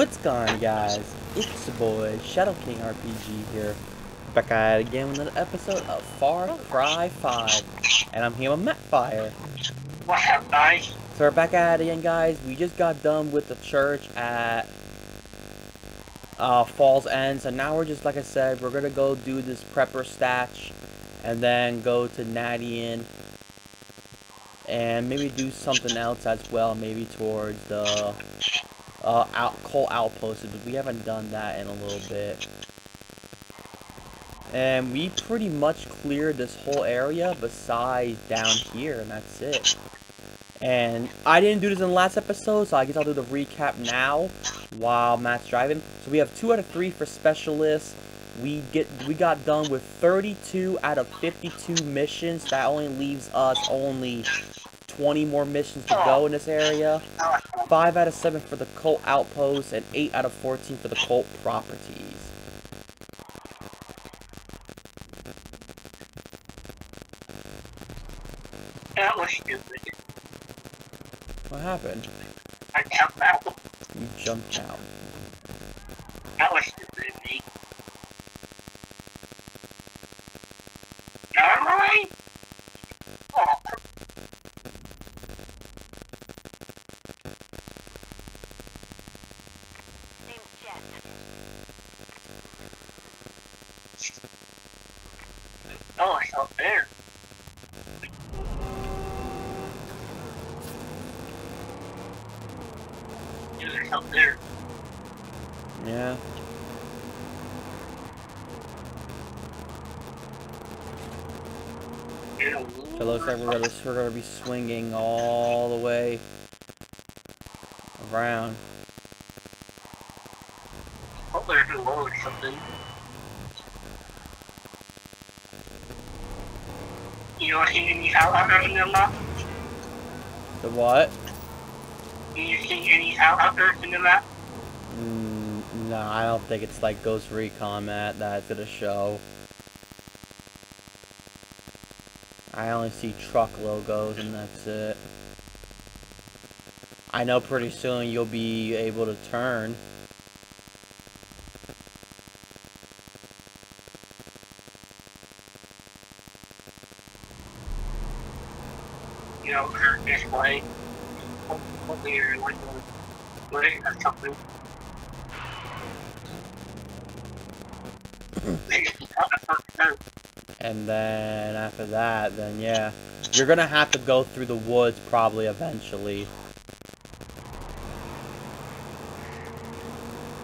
What's going on, guys? It's your boy, Shadow King RPG here. Back at it again with another episode of Far Cry 5. And I'm here with Mattfire. What's up, guys? So we're back at it again, guys. We just got done with the church at uh, Falls End. So now we're just, like I said, we're going to go do this prepper stash. And then go to Nadine. And maybe do something else as well. Maybe towards the uh, out, cult outposts, but we haven't done that in a little bit. And we pretty much cleared this whole area besides down here, and that's it. And I didn't do this in the last episode, so I guess I'll do the recap now while Matt's driving. So we have 2 out of 3 for specialists. We get we got done with 32 out of 52 missions. That only leaves us only 20 more missions to go in this area. 5 out of 7 for the cult outposts, and 8 out of 14 for the cult properties. That was stupid. What happened? I jumped out. You jumped out. That was stupid of me. Normally? Oh, oh, it's up there. Yeah, It's up there. Yeah. Yeah. So it looks we're gonna, be swinging all the way around. Hope there's a load something. You don't see any helicopters in the map? The what? Do you see any helicopters in the map? Mm, no, I don't think it's like Ghost Recon Matt that's gonna show. I only see truck logos and that's it. I know pretty soon you'll be able to turn. You know, turn this. Hopefully you're like something. And then after that, then yeah. You're gonna have to go through the woods probably eventually.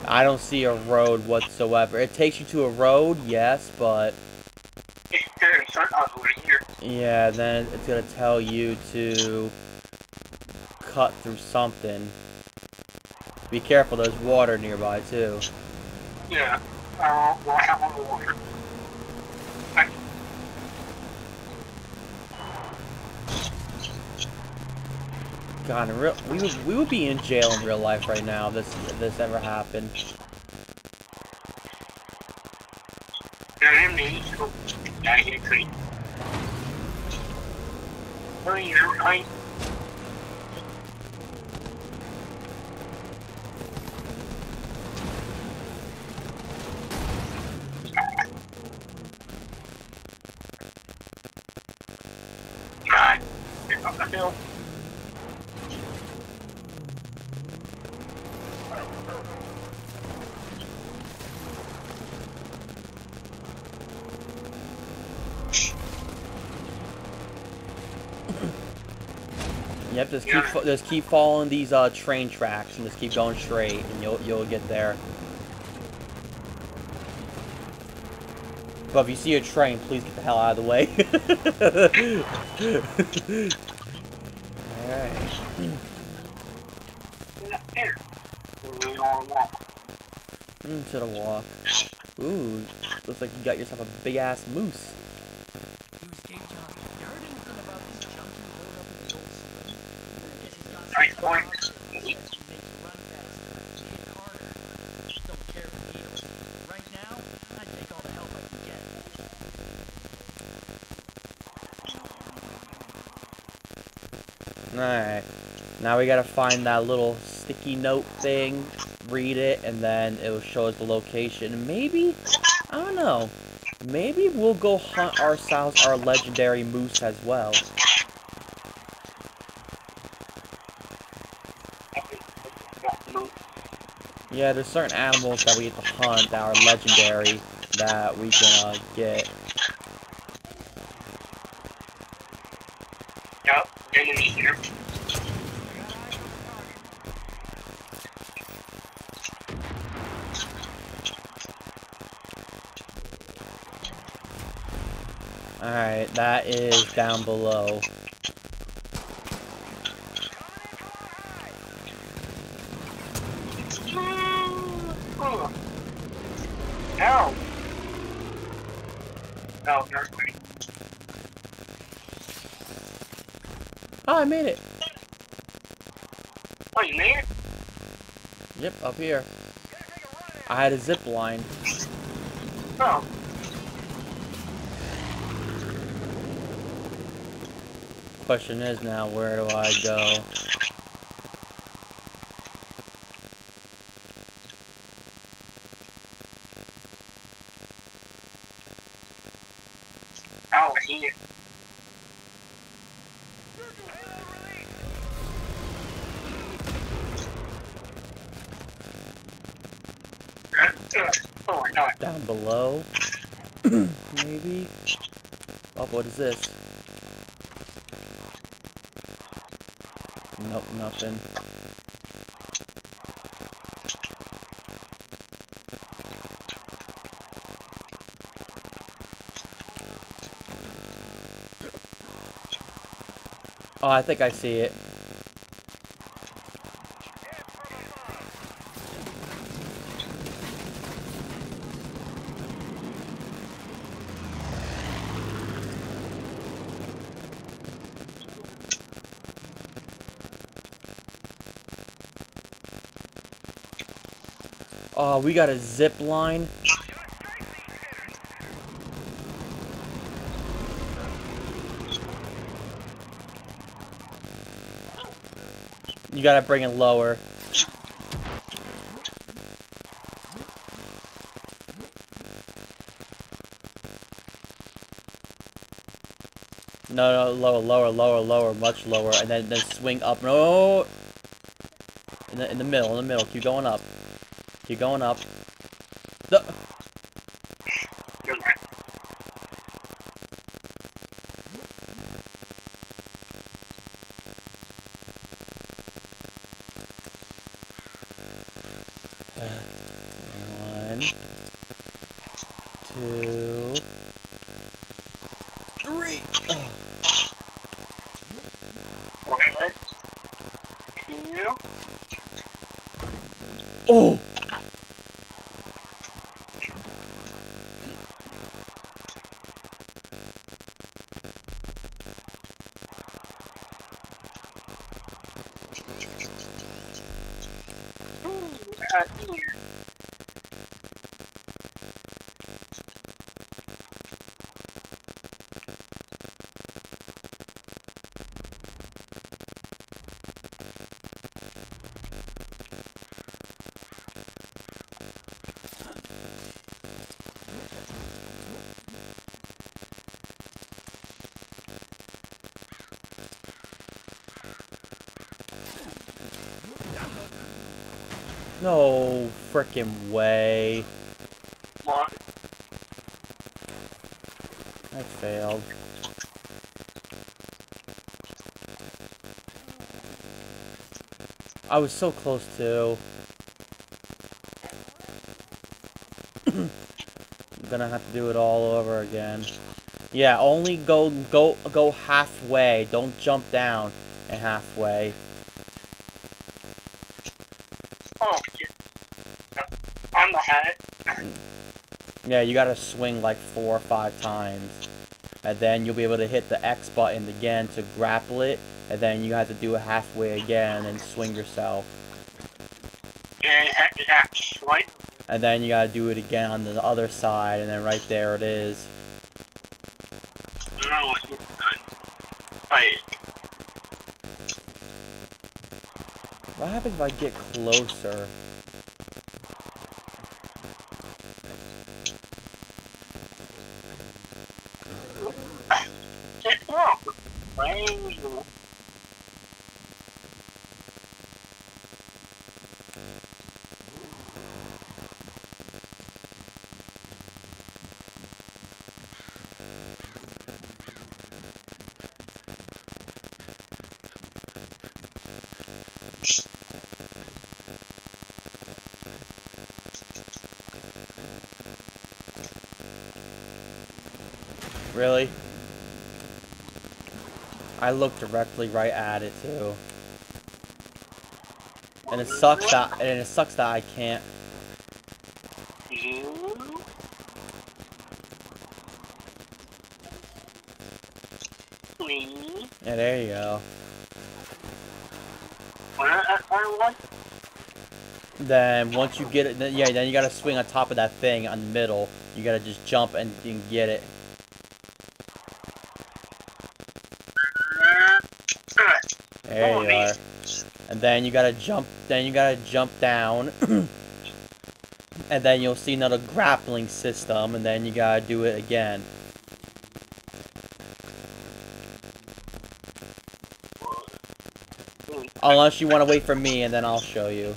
I don't see a road whatsoever. It takes you to a road, yes, but yeah, then it's gonna tell you to cut through something. Be careful, there's water nearby too. Yeah. Uh, wash out on water. God, in real, we would we would be in jail in real life right now if this if this ever happened. there are me, so I get clean. Oh, you're right. God, it's up the hill. Yep, just keep Yeah. just keep following these uh train tracks and just keep going straight, and you'll you'll get there. But if you see a train, please get the hell out of the way. Alright. Up there. We're on a walk. Into the walk. Ooh, looks like you got yourself a big ass moose. Now we gotta find that little sticky note thing read it, and then it'll show us the location. Maybe, I don't know. Maybe we'll go hunt ourselves our legendary moose as well. Yeah, there's certain animals that we get to hunt that are legendary that we can uh, get. Down below. Oh. Ow. Oh. Oh, I made it! Oh, you made it? Yep, up here. I had a zip line. Oh. Question is now, where do I go? Here. Oh. Down below? Maybe? Oh, what is this? Nothing. Oh, I think I see it. Oh, we got a zip line. You gotta bring it lower. No, no, lower, lower, lower, lower, much lower, and then then swing up. No, in the in the middle, in the middle. Keep going up. Keep going up. The You're right. one, two, three. One, two, Oh. uh, here. No freaking way. One, I failed. I was so close to. I'm gonna have to do it all over again. Yeah, only go go go halfway. Don't jump down and halfway. oh, shit. I'm the hat. Yeah, you gotta swing like four or five times. And then you'll be able to hit the X button again to grapple it. And then you have to do it halfway again and swing yourself. And hat, hat, right? And then you gotta do it again on the other side. And then right there it is. No, Right. What happens if I get closer? Way. Really? I look directly right at it too. And it sucks that and it sucks that I can't. Yeah, there you go. Then once you get it, then, yeah, then you gotta swing on top of that thing on the middle. You gotta just jump and, and get it. There Oh, you are. And then you gotta jump. Then you gotta jump down. and then you'll see another grappling system, and then you gotta do it again. Unless you want to wait for me, and then I'll show you.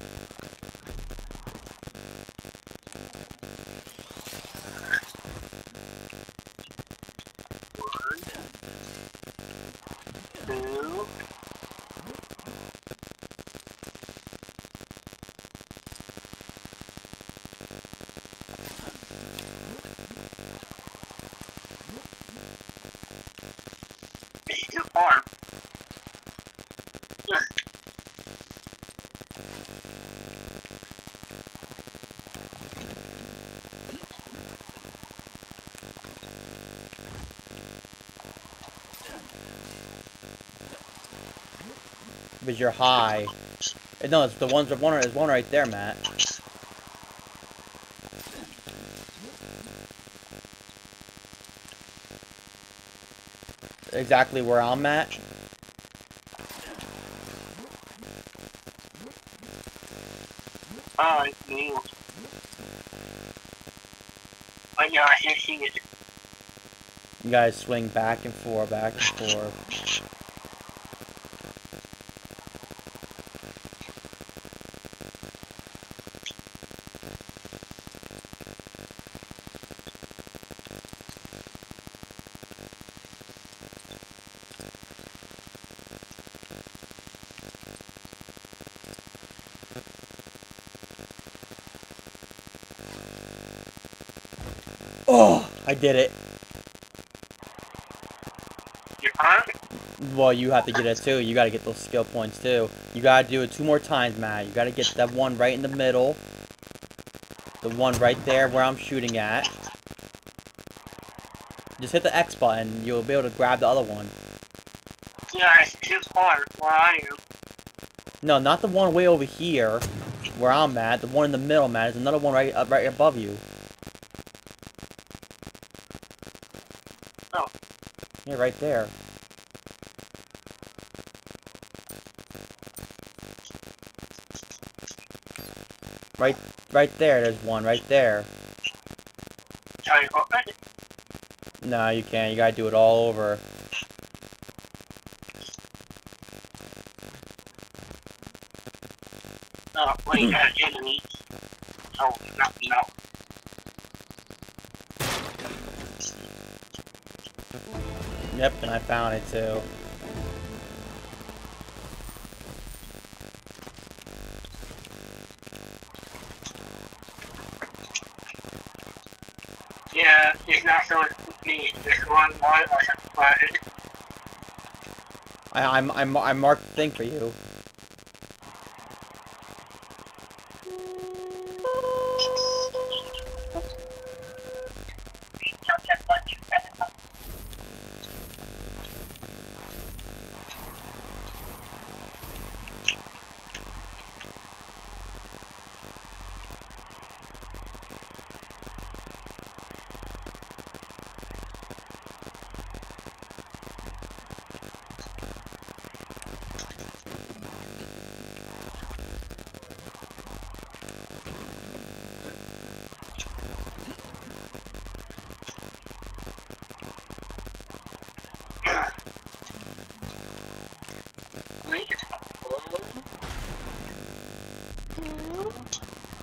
Two. Too far. Because you're high. Eh, No, it's the ones. With one, there's one right there, Matt. Exactly where I'm at. Oh, it's me. Oh yeah, I can see it. You guys swing back and forth, back and forth. Oh, I did it. Well, you have to get it too. You gotta get those skill points too. You gotta do it two more times, Matt. You gotta get that one right in the middle. The one right there where I'm shooting at. Just hit the X button. You'll be able to grab the other one. Yeah, it's too far. Where are you? No, not the one way over here, where I'm at. The one in the middle, Matt. There's another one right up, right above you. Yeah, right there. Right, right there. There's one right there. No, you can't. You gotta do it all over. No. Oh, no, no. Yep, and I found it too. Yeah, it's not so me. There's one more I have to find it. I, I'm, I'm, I marked the thing for you.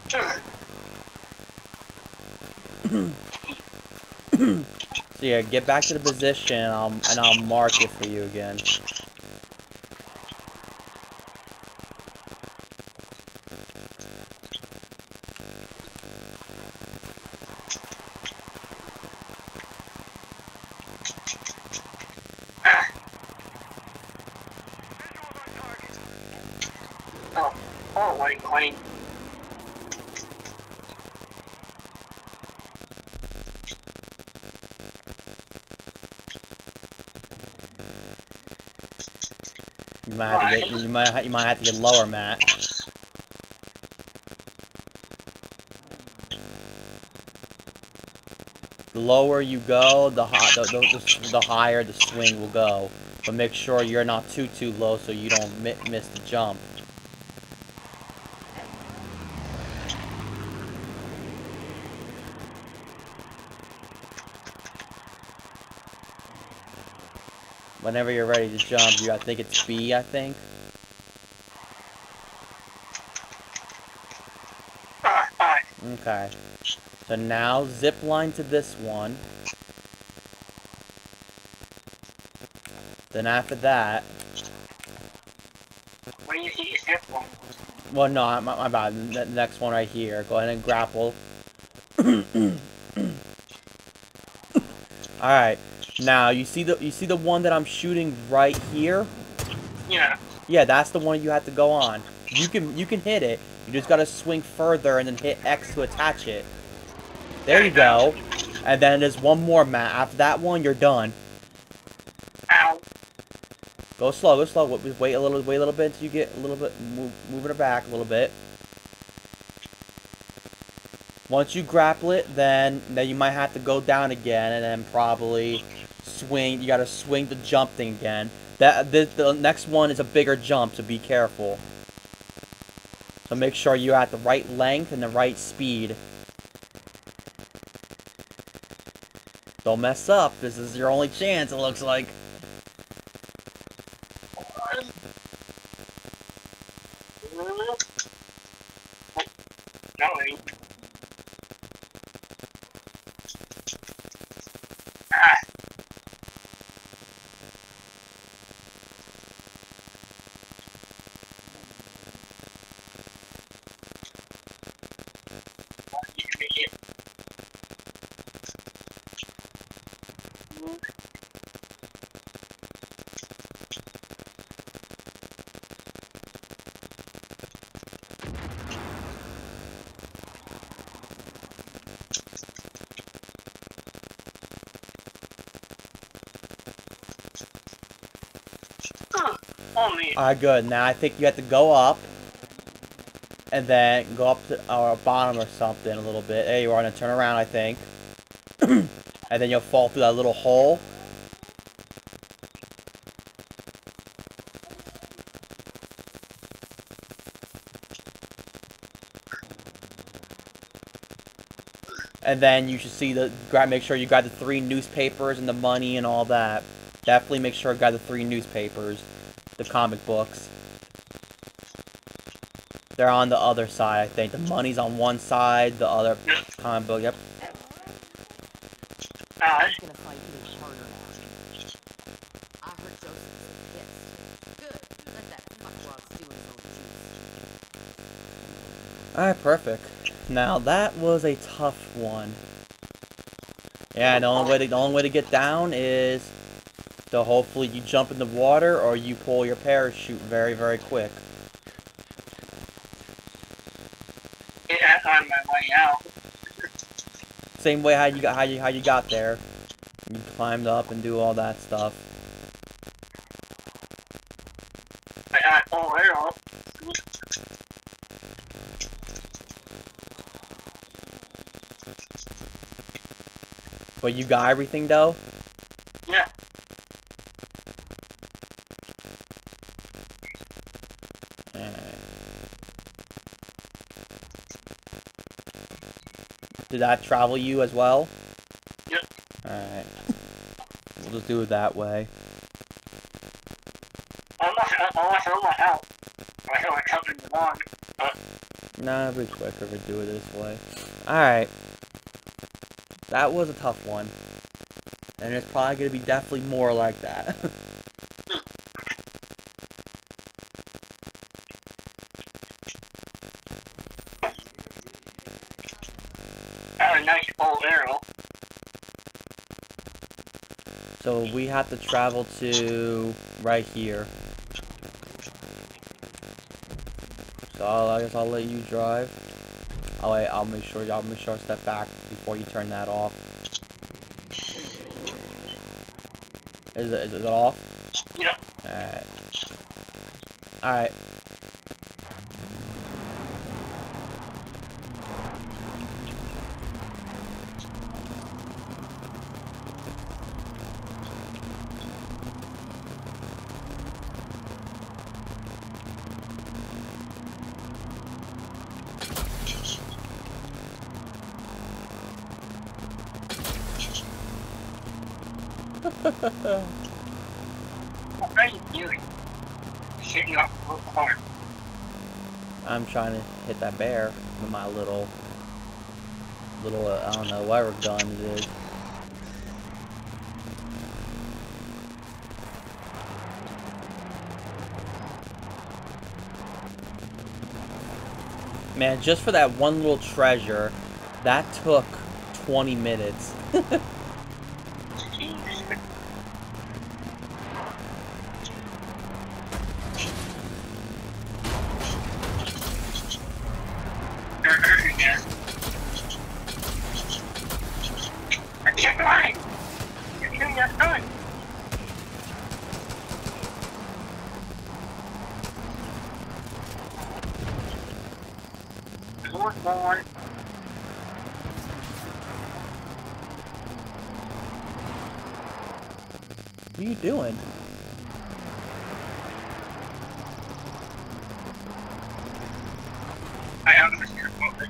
So yeah, get back to the position and I'll, and I'll mark it for you again. Oh, oh, white coin. You might have to get you might you might have to get lower, Matt. The lower you go, the, the, the, the higher the swing will go. But make sure you're not too too low so you don't mi miss the jump. Whenever you're ready to jump, you I think it's B, I think. Okay. So now zip line to this one. Then after that, when you see zip one. well, no, my, my bad. The next one right here. Go ahead and grapple. All right. Now you see the you see the one that I'm shooting right here. Yeah. Yeah, that's the one you have to go on. You can you can hit it. You just gotta swing further and then hit X to attach it. There you go. And then there's one more, Matt. After that one, you're done. Ow. Go slow, go slow. Wait- Wait a little, wait a little bit until you get a little bit, move, moving it back a little bit. Once you grapple it, then then you might have to go down again, and then probably swing. You gotta swing the jump thing again. That the, the next one is a bigger jump, so be careful. So make sure you're at the right length and the right speed. Don't mess up. This is your only chance. It looks like. No, it ain't. Ah. You can make it. Alright, good. Now I think you have to go up. And then go up to our bottom or something a little bit. There you are, then turn around, I think. and then you'll fall through that little hole. And then you should see the grab. Make sure you got the three newspapers and the money and all that. Definitely make sure you got the three newspapers, the comic books. They're on the other side, I think. The money's on one side, the other comic book. Yep. Uh, He's gonna fight even harder now. I heard Joseph is pissed. Good. Let that fuckwad steal his own juice. Alright, perfect. Now that was a tough one. Yeah, the only way to, the only way to get down is to hopefully you jump in the water or you pull your parachute very very quick. yeah, on my way out. Same way how you got how you how you got there. You climbed up and do all that stuff. I got all there up. But you got everything though? Did that travel you as well? Yep. Alright. We'll just do it that way. Unless, unless I'm not out. I feel like something's wrong. Nah, it'll be quicker if we do it this way. Alright. That was a tough one. And it's probably gonna be definitely more like that. Got a nice bow arrow. so we have to travel to right here. So I'll, I guess I'll let you drive. I'll, wait, I'll make sure y'all make sure I step back before you turn that off. Is it, is it off? Yep. Alright. Alright. What are you doing? Shooting off the horn. I'm trying to hit that bear with my little, little, uh, I don't know, whatever gun it is. Man, just for that one little treasure, that took 20 minutes. Jeez. Get mine! You're shooting your son! Lord, Lord. What are you doing? I don't understand what they-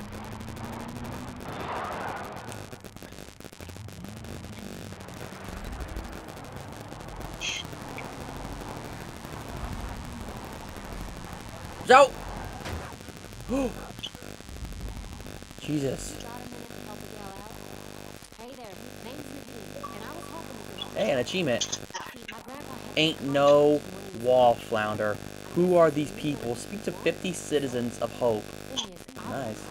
Joe! Jesus. You got a minute to help a gal out? Hey there, name's Nadine, and I was hoping you could Hey, an achievement. Ain't no wallflower. Who are these people? Speak to 50 citizens of Hope. Nice.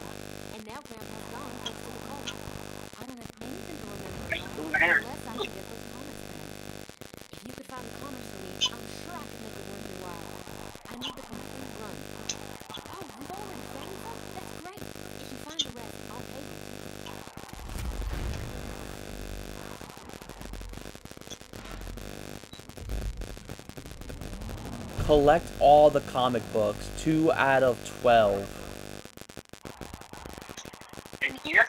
And now grandpa's gone thanks to the cult. I don't have anything to remember Hey, about who unless cares? I can get those comics back. If you could find the comics for me, I'm sure I could make it worth your while. I need the complete run. Oh, you've already found them? That's great. If you find the rest, I'll pay you too. Collect all the comic books. 2 out of 12. in here.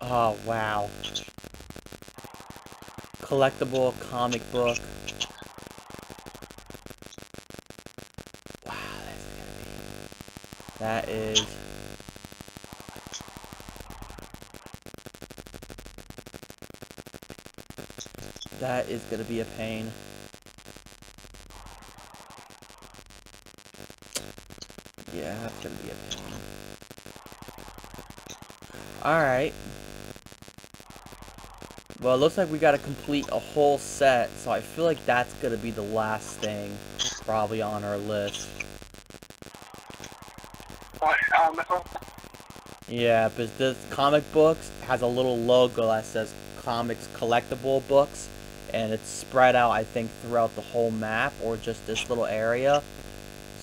Oh, wow. Collectible comic book. Wow, that's gonna be... That is... That is gonna be a pain. Yeah, that's gonna be a pain. Alright. Well, it looks like we gotta complete a whole set, so I feel like that's gonna be the last thing probably on our list. Yeah, because this comic books has a little logo that says comics collectible books, and it's spread out, I think, throughout the whole map or just this little area.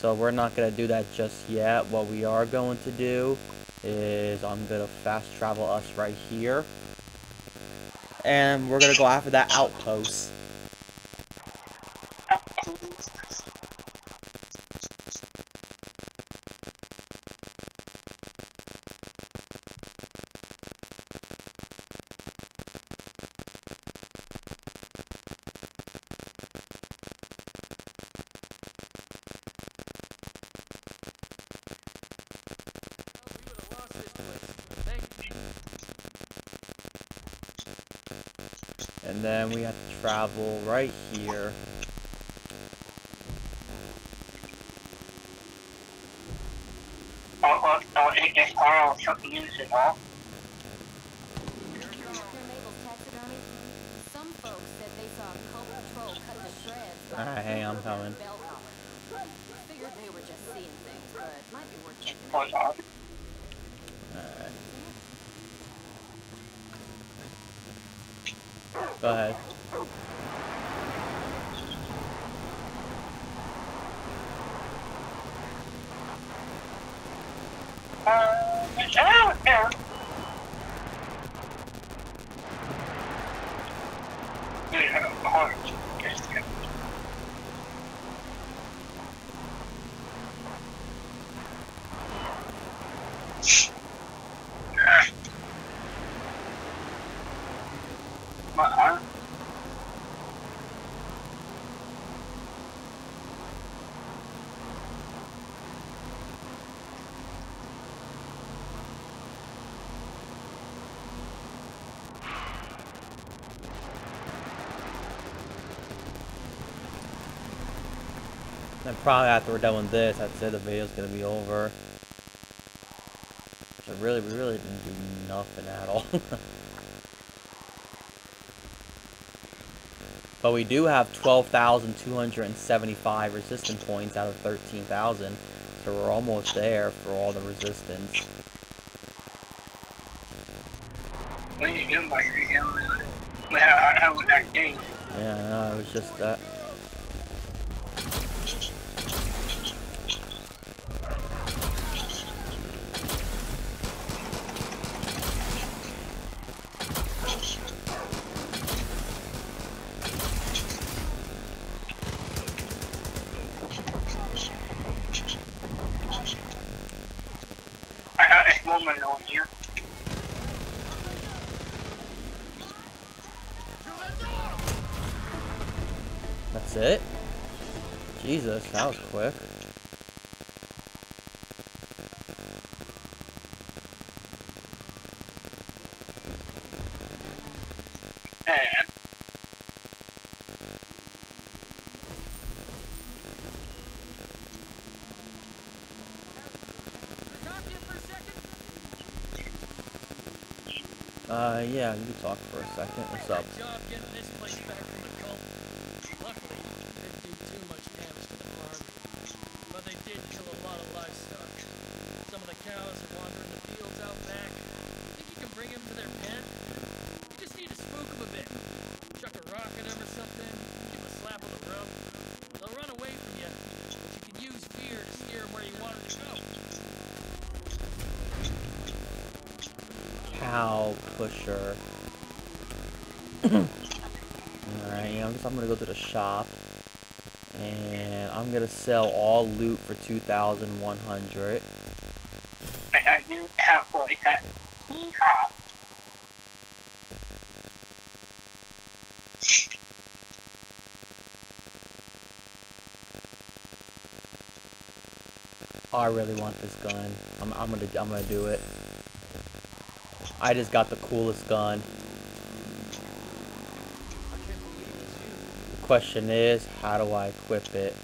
So we're not gonna do that just yet. What we are going to do is I'm gonna fast travel us right here, and we're gonna go after that outpost. And then we have to travel right here. It gets all. Alright, hey, I'm coming. Figured they were just seeing things, but might be worth checking out. Go ahead. uh, it's out there. Yeah, probably after we're done with this, I'd say The video's gonna be over. So really, we really didn't do nothing at all. but we do have 12,275 resistance points out of 13,000. So we're almost there for all the resistance. What are you doing by your I, I was that game. Yeah, no, it was just that. I that was quick. Uh, yeah, you can talk for a second. What's up? Cow pusher. Alright, I guess I'm gonna go to the shop. And I'm gonna sell all loot for 2,100. I got you halfway at Yeehaw. I really want this gun. I'm, I'm gonna I'm gonna do it. I just got the coolest gun. The question is, how do I equip it?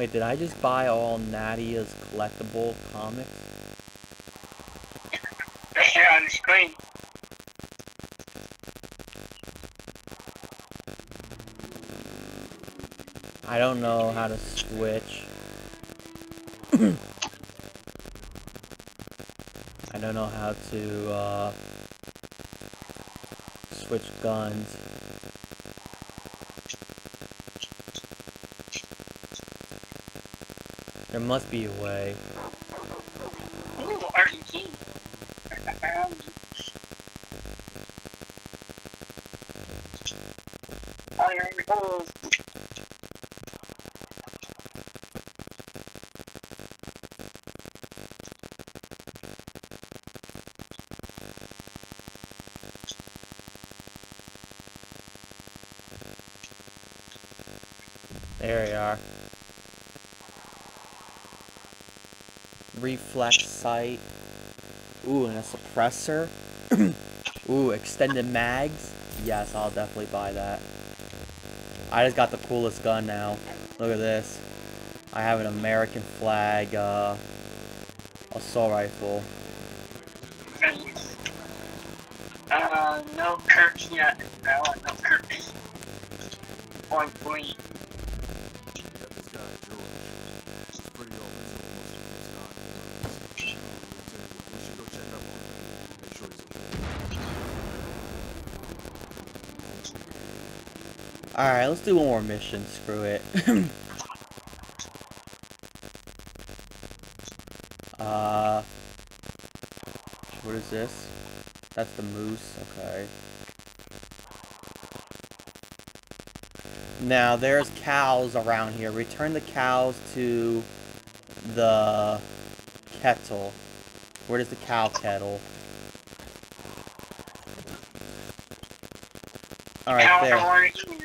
Wait, did I just buy all Nadia's collectible comics? They're here on the screen. I don't know how to switch. I don't know how to uh, switch guns. must be a way. There we are. Reflex sight. Ooh, and a suppressor. Ooh, extended mags. Yes, I'll definitely buy that. I just got the coolest gun now. Look at this. I have an American flag uh, assault rifle. Uh, no perks yet. Want no perks. Point. Yeah, this guy, George, he's pretty old. That's what most of his not. You know, we should go check up on him. Make sure he's okay. Alright, let's do one more mission. Screw it. uh, what is this? That's the moose. Okay. Now, there's cows around here. Return the cows to the kettle. Where does the cow kettle? Alright, there.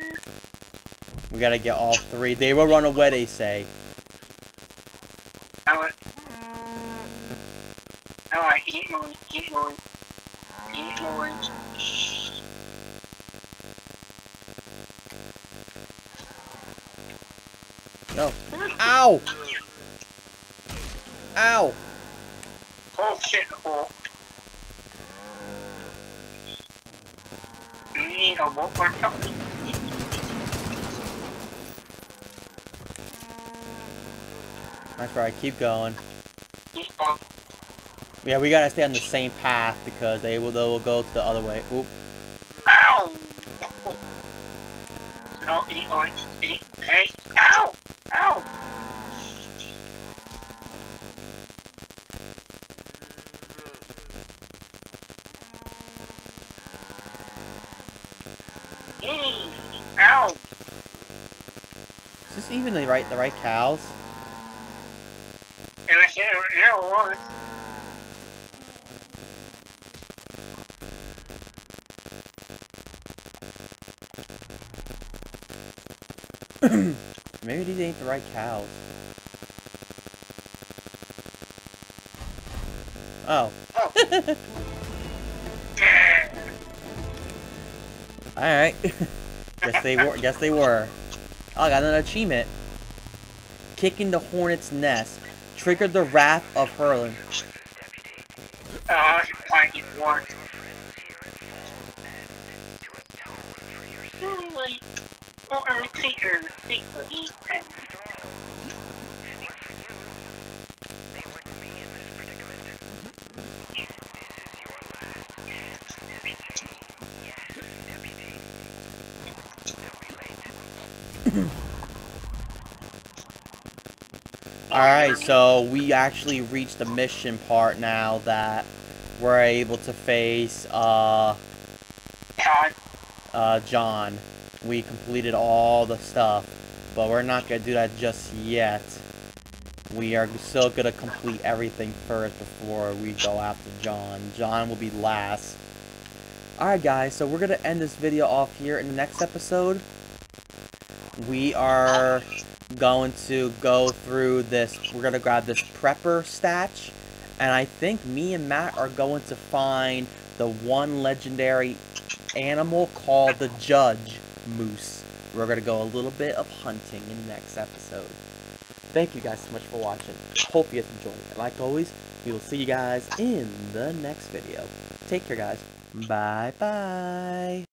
We gotta get all three. They will run away, they say. I want. I want to eat more, eat more, eat more. No. Ow! Ow! Oh shit, hole. You need a wolf or something? That's right, keep going. Yeah, we gotta stay on the same path because they will, they will go to the other way. Oop. Ow! No, eat on, eat, hey, ow! Ow! Ow! Is this even the right the right cows? There was. Maybe these ain't the right cows. Oh. Alright. guess they were guess they were. Oh, I got an achievement. Kicking the hornet's nest. Triggered the wrath of Hurling. Uh, I should find you one. Oh, Alright, so we actually reached the mission part now that we're able to face uh God, uh John. We completed all the stuff, but we're not gonna do that just yet. We are still gonna complete everything first before we go after John. John will be last. Alright guys, so we're gonna end this video off here in the next episode. We are going to go through this. We're going to grab this prepper stash. And I think me and Matt are going to find the one legendary animal called the Judge Moose. We're going to go a little bit of hunting in the next episode. Thank you guys so much for watching. Hope you guys enjoyed. it. like always, we will see you guys in the next video. Take care, guys. Bye-bye.